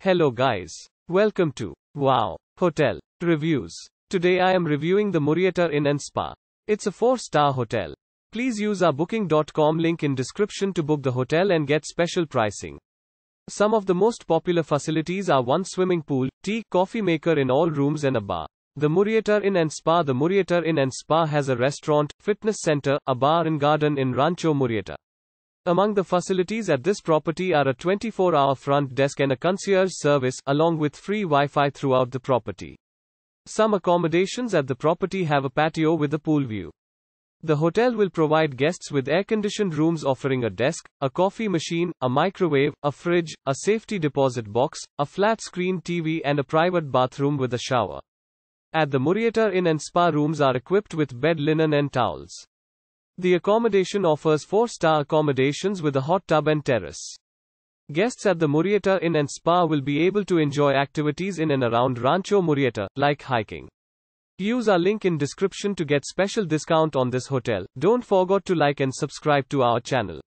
Hello guys. Welcome to Wow Hotel Reviews. Today I am reviewing the Murieta Inn and Spa. It's a 4-star hotel. Please use our booking.com link in description to book the hotel and get special pricing. Some of the most popular facilities are one swimming pool, tea, coffee maker in all rooms and a bar. The Murieta Inn and Spa The Murieta Inn and Spa has a restaurant, fitness center, a bar and garden in Rancho Murieta. Among the facilities at this property are a 24-hour front desk and a concierge service, along with free Wi-Fi throughout the property. Some accommodations at the property have a patio with a pool view. The hotel will provide guests with air-conditioned rooms offering a desk, a coffee machine, a microwave, a fridge, a safety deposit box, a flat-screen TV and a private bathroom with a shower. At the Murieta Inn and Spa rooms are equipped with bed linen and towels. The accommodation offers four-star accommodations with a hot tub and terrace. Guests at the Murieta Inn and Spa will be able to enjoy activities in and around Rancho Murieta, like hiking. Use our link in description to get special discount on this hotel. Don't forget to like and subscribe to our channel.